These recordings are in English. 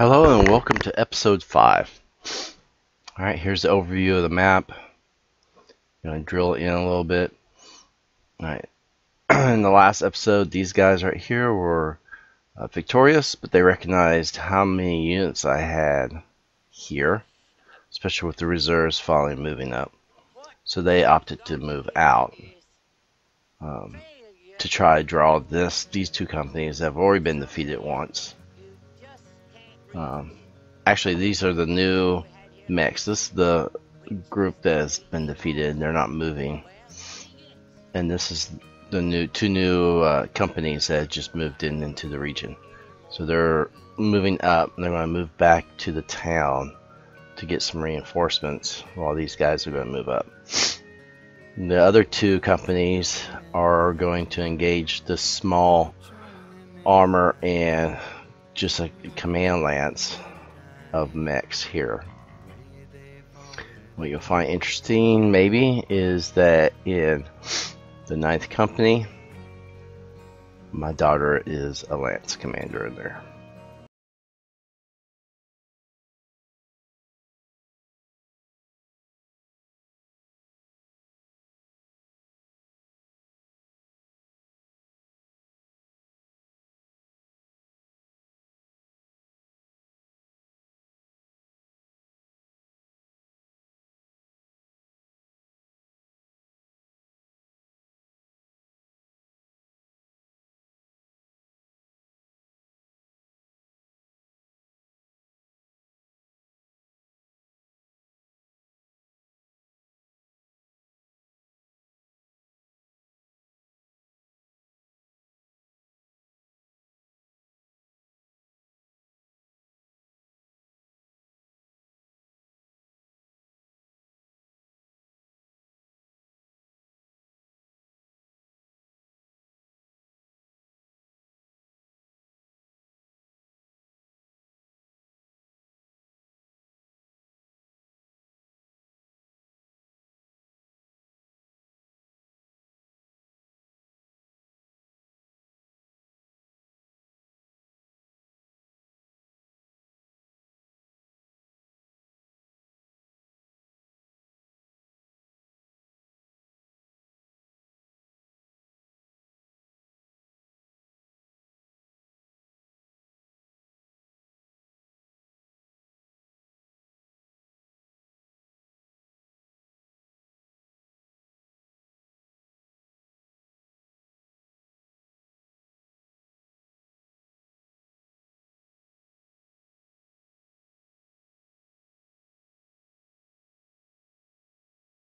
Hello and welcome to episode 5. Alright, here's the overview of the map. Gonna drill in a little bit. Alright, in the last episode, these guys right here were uh, victorious, but they recognized how many units I had here, especially with the reserves finally moving up. So they opted to move out um, to try to draw this. These two companies have already been defeated once. Um, actually, these are the new mechs. This is the group that has been defeated. They're not moving. And this is the new two new uh, companies that just moved in into the region. So they're moving up. They're going to move back to the town to get some reinforcements while these guys are going to move up. The other two companies are going to engage the small armor and just a command lance of mechs here. What you'll find interesting, maybe, is that in the Ninth Company, my daughter is a lance commander in there.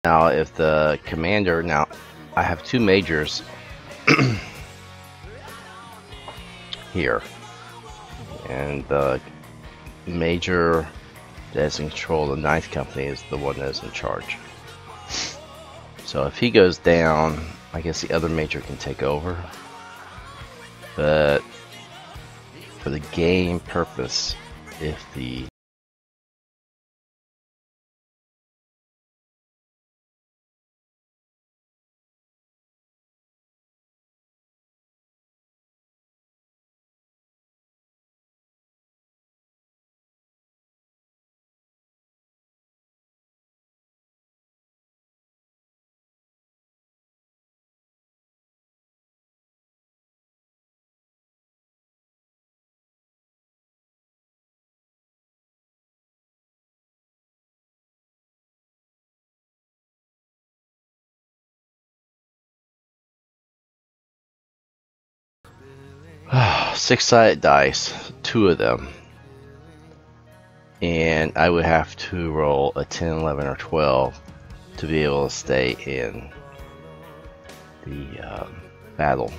Now, if the commander, now I have two majors here, and the major that's in control of the ninth company is the one that's in charge. So if he goes down, I guess the other major can take over. But for the game purpose, if the six sided dice, two of them. And I would have to roll a 10, 11, or 12 to be able to stay in the um, battle.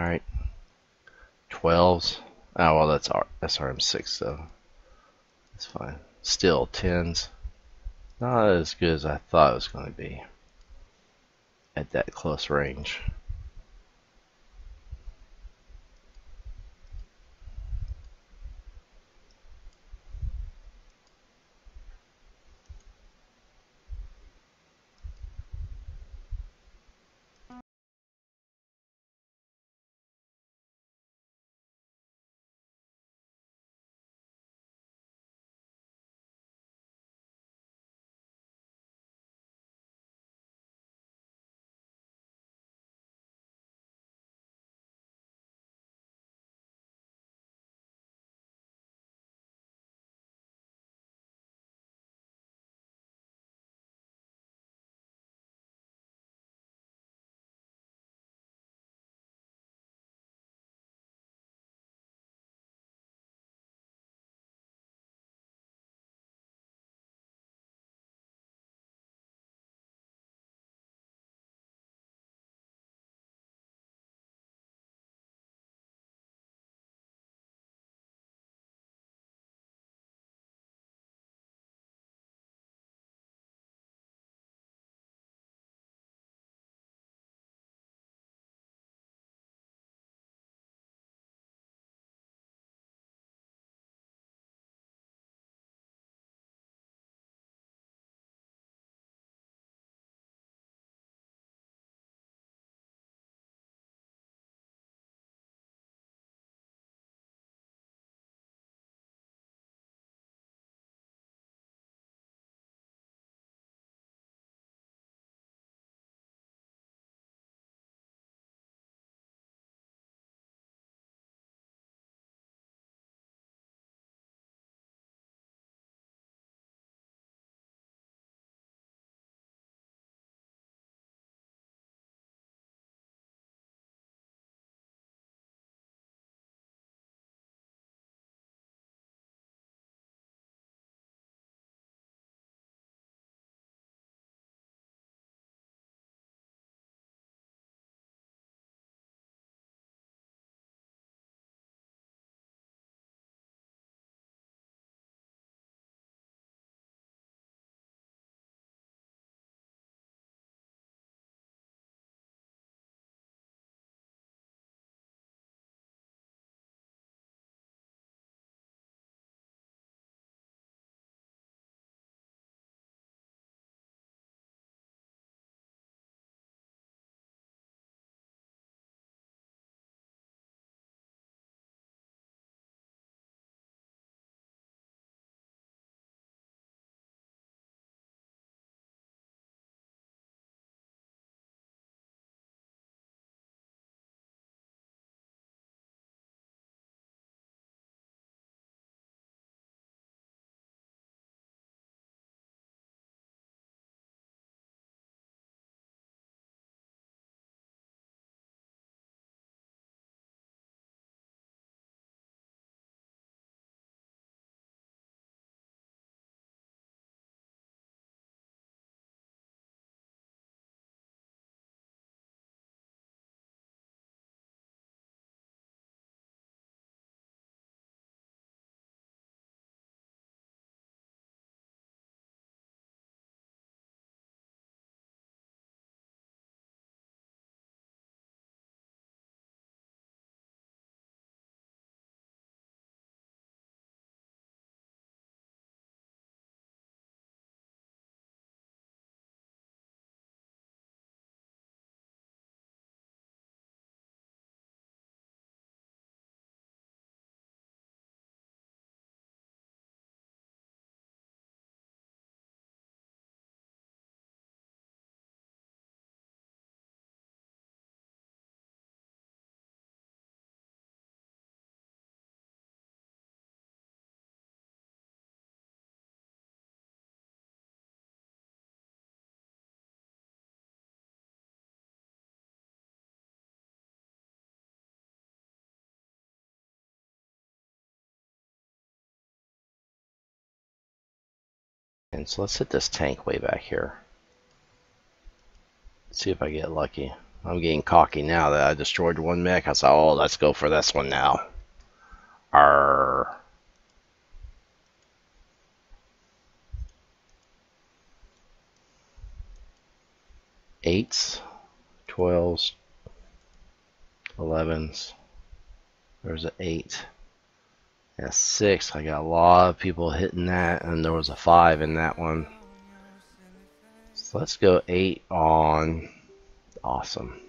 Alright. 12s. Oh, well, that's R SRM6, though. That's fine. Still, 10s. Not as good as I thought it was going to be at that close range. So let's hit this tank way back here. See if I get lucky. I'm getting cocky now that I destroyed one mech. I said, oh, let's go for this one now. Arr. Eights, twelves, elevens. There's an eight. Yeah, six. I got a lot of people hitting that, and there was a five in that one. So let's go eight on. Awesome.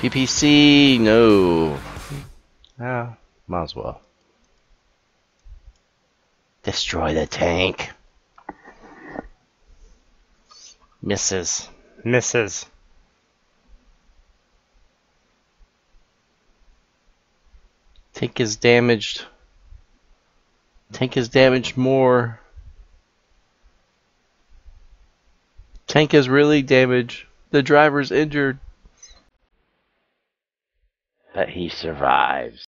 PPC, no. Ah, might as well. Destroy the tank. Misses. Misses. Tank is damaged. Tank is damaged more. Tank is really damaged. The driver's injured but he survives.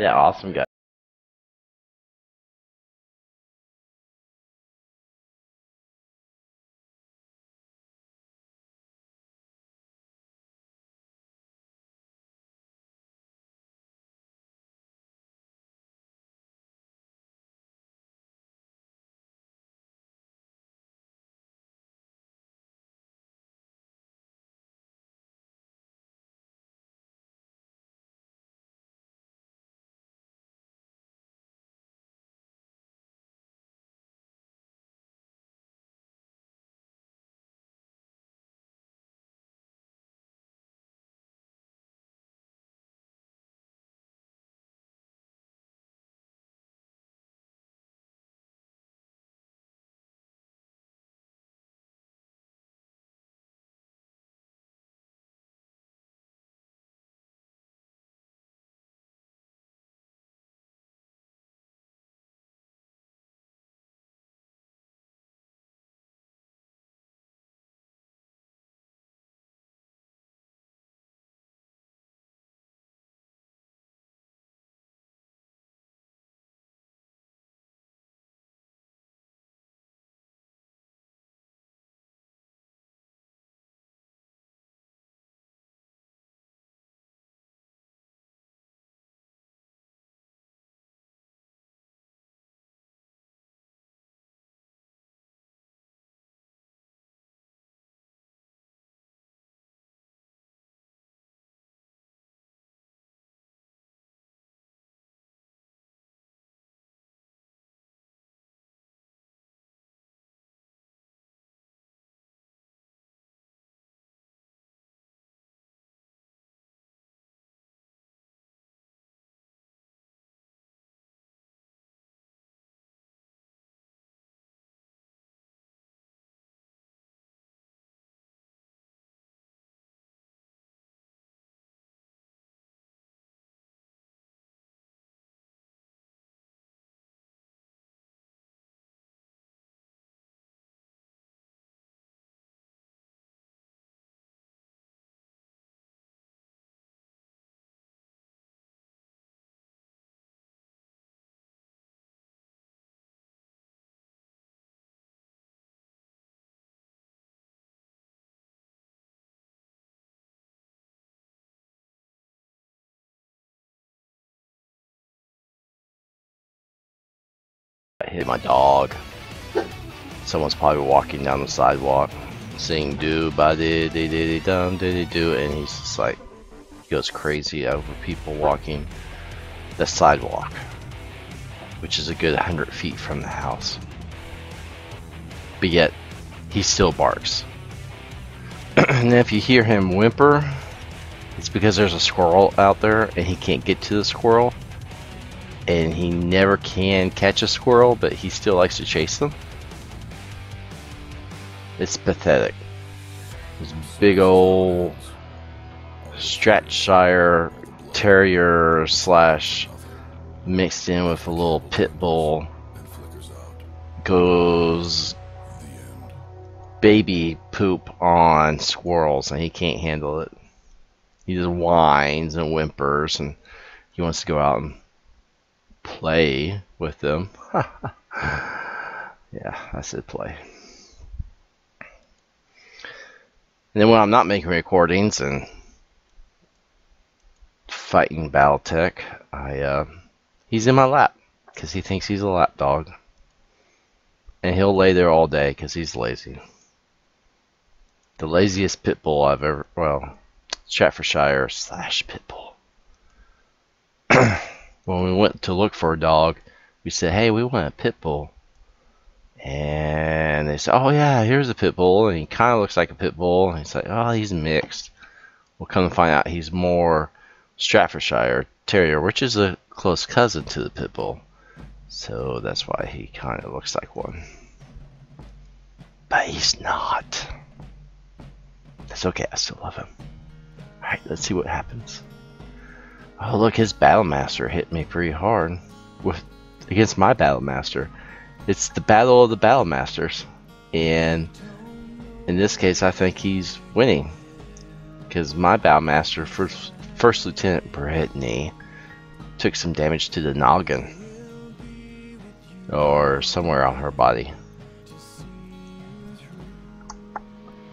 That awesome guy. I hit my dog. Someone's probably walking down the sidewalk, singing "Do ba dee dee dee dum dee do," and he's just like he goes crazy over people walking the sidewalk, which is a good hundred feet from the house. But yet, he still barks. and if you hear him whimper, it's because there's a squirrel out there and he can't get to the squirrel and he never can catch a squirrel, but he still likes to chase them. It's pathetic. This big old Staffordshire Terrier slash mixed in with a little pit bull goes baby poop on squirrels and he can't handle it. He just whines and whimpers and he wants to go out and play with them. yeah, I said play. And then when I'm not making recordings and fighting Battletech, I uh, he's in my lap because he thinks he's a lap dog, and he'll lay there all day because he's lazy. The laziest pit bull I've ever well, Staffordshire slash pit bull when we went to look for a dog, we said, "Hey, we want a pit bull." And they said, "Oh yeah, here's a pit bull," and he kind of looks like a pit bull. And he's like, "Oh, he's mixed." We'll come to find out he's more Staffordshire Terrier, which is a close cousin to the pit bull. So that's why he kind of looks like one. But he's not. That's okay, I still love him. Alright, let's see what happens. Oh look, his Battlemaster hit me pretty hard with against my Battlemaster. It's the battle of the Battlemasters, and in this case, I think he's winning because my Battlemaster, first, first Lieutenant Brittany, took some damage to the noggin. Or somewhere on her body.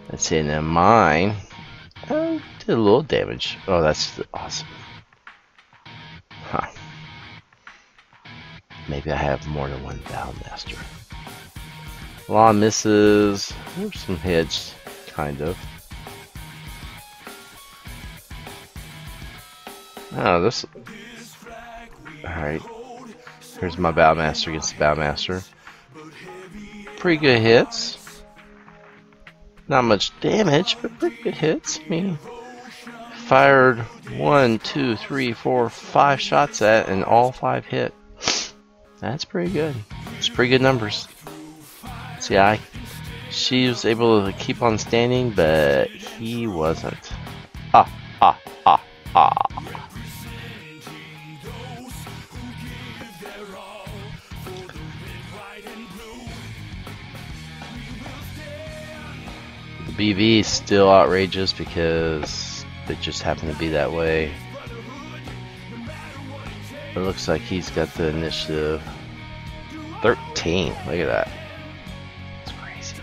Let's see, and then mine uh, did a little damage. Oh, that's awesome. Maybe I have more than one. A lot of misses. There's some hits, kind of. Oh, this. Alright. Here's my Battlemaster against the Battlemaster. Pretty good hits. Not much damage, but pretty good hits. I mean, fired one, two, three, four, five shots at, and all five hit. That's pretty good. It's pretty good numbers. See, I, she was able to keep on standing, but he wasn't. Ha, ha, ha, ha. The BV is still outrageous because it just happened to be that way. It looks like he's got the initiative. 13. Look at that. It's crazy.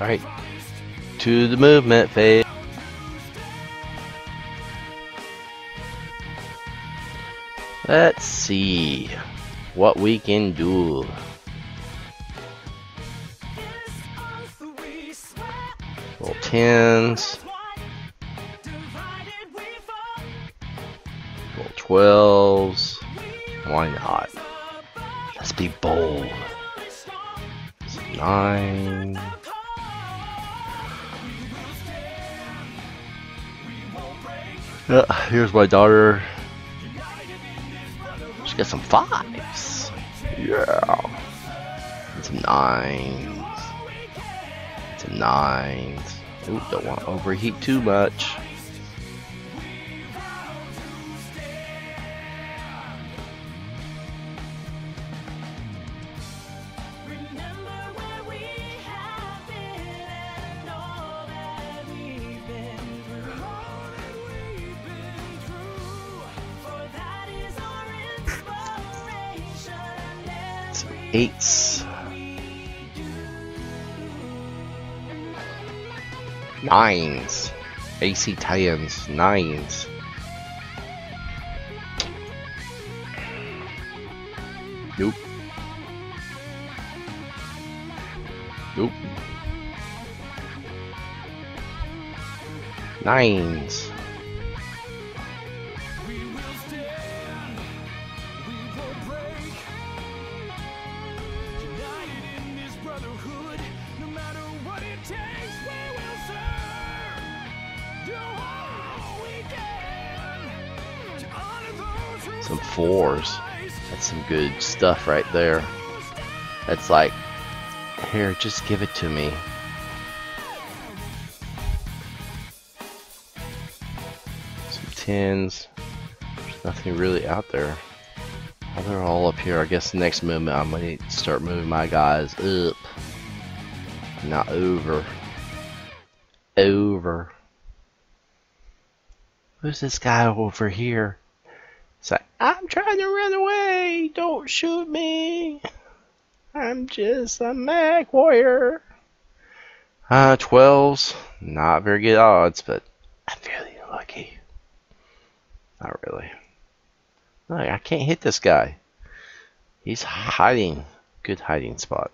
Alright. To the movement phase. Let's see what we can do. Roll tens. Roll twelves. Uh, here's my daughter. She got some fives. Yeah. And some nines. Some nines. Ooh, don't want to overheat too much. Eights. Nines. AC tens. Nines. Nope. Nope. Nines. Stuff right there. That's like, here, just give it to me. Some tens. There's nothing really out there. Oh, they're all up here. I guess the next movement I'm going to start moving my guys up. Not over. Over. Who's this guy over here? I'm trying to run away. Don't shoot me. I'm just a MechWarrior. Uh, 12s. Not very good odds, but I'm feeling lucky. Not really. No, I can't hit this guy. He's hiding. Good hiding spot.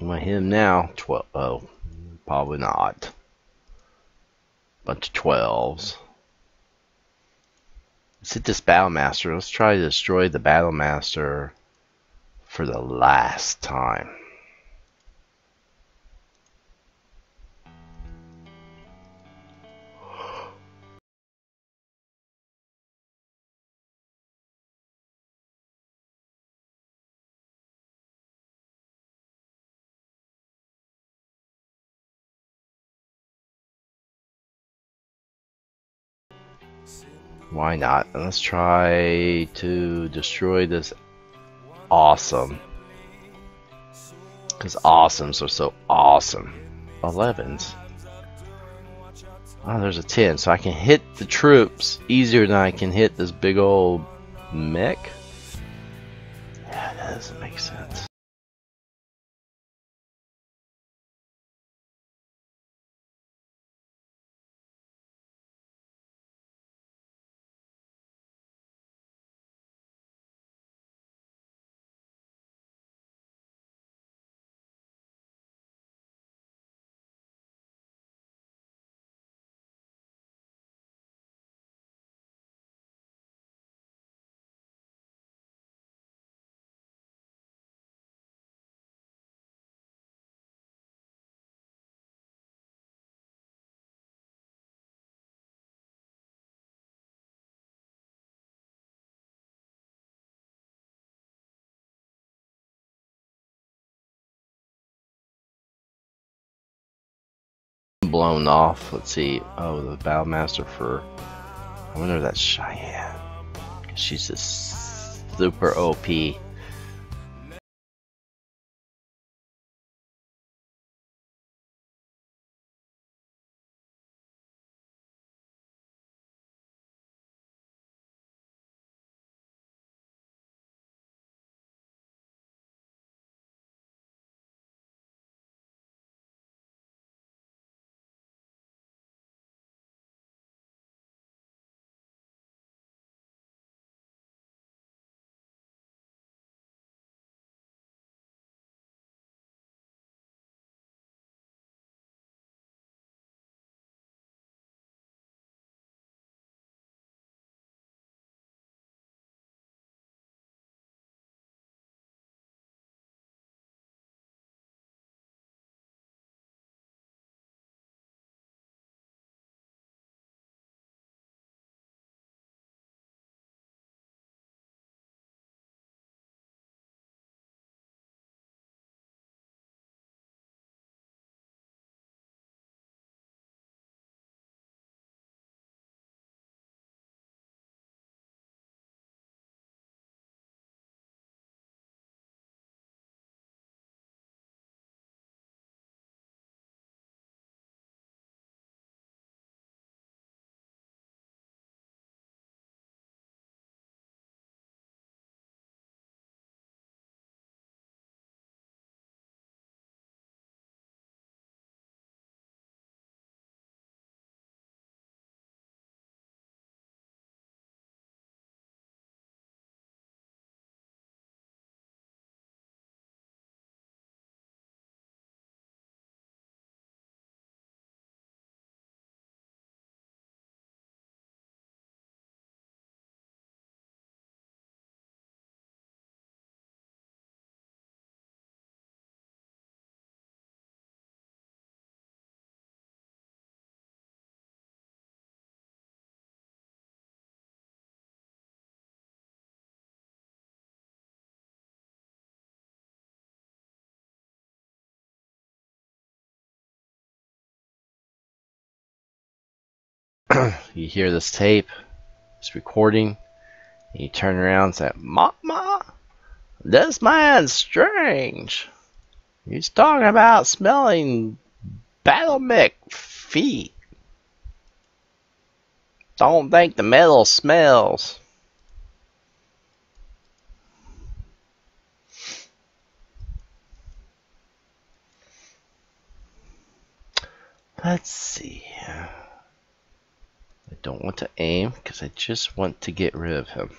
I'm gonna hit him now. 12. Oh, probably not. Bunch of 12s. Let's hit this Battlemaster. Let's try to destroy the Battlemaster for the last time. Why not? Let's try to destroy this awesome. Because awesomes are so awesome. 11s. Oh, ah, there's a 10, so I can hit the troops easier than I can hit this big old mech. Blown off. Let's see. Oh, the Battlemaster for. I wonder if that's Cheyenne. She's just super OP. you hear this tape, it's recording, and you turn around and say, Mama, this man's strange. He's talking about smelling battle mech feet. Don't think the metal smells. Let's see. I don't want to aim because I just want to get rid of him.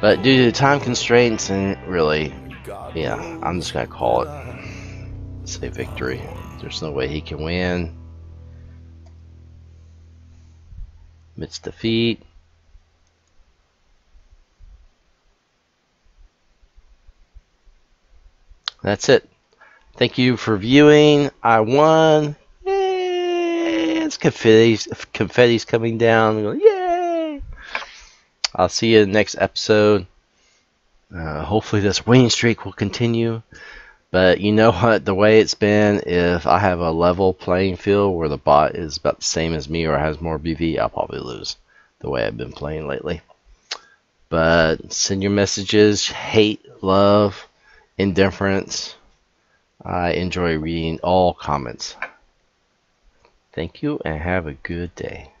But due to time constraints and really, yeah, I'm just gonna call it. Say victory. There's no way he can win. Amidst defeat. That's it. Thank you for viewing. I won. Yay! It's confetti's, confetti's coming down. Yay! I'll see you in the next episode. Uh, hopefully this winning streak will continue. But you know what? The way it's been, if I have a level playing field where the bot is about the same as me or has more BV, I'll probably lose. The way I've been playing lately. But send your messages, hate, love, indifference. I enjoy reading all comments. Thank you and have a good day.